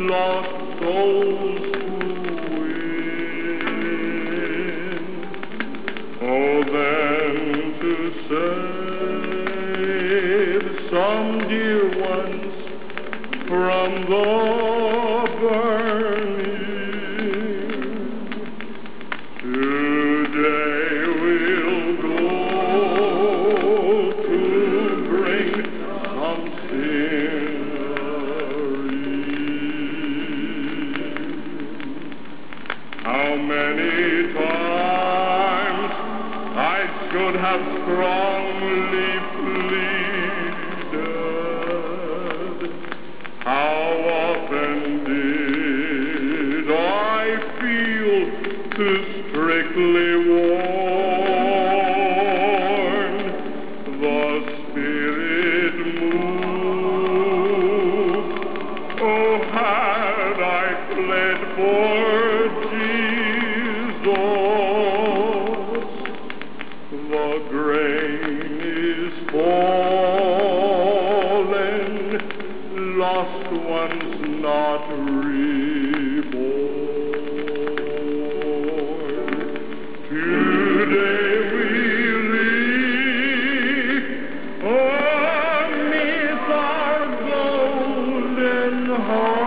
lost souls who win. Oh, then to save some dear ones from the many times I should have strongly pleaded. How often did I feel too strictly worn? The Spirit moved. Oh, had I fled for lost one's not reborn. Today we leave amid our golden harvest.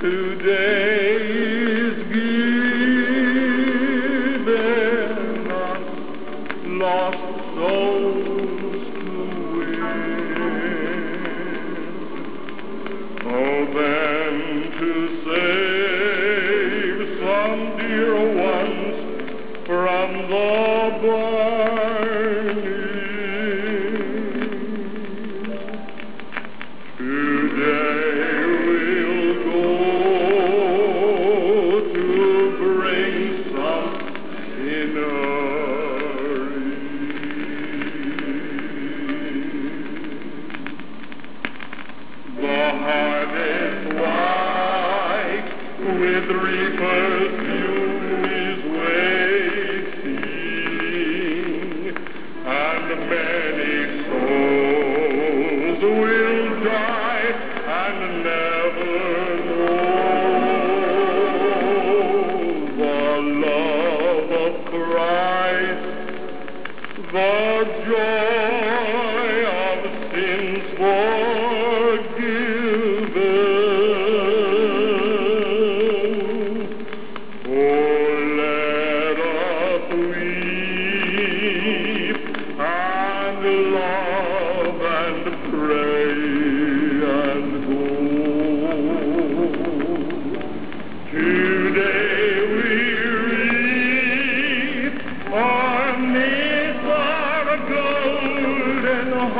Today. Is given us lost souls.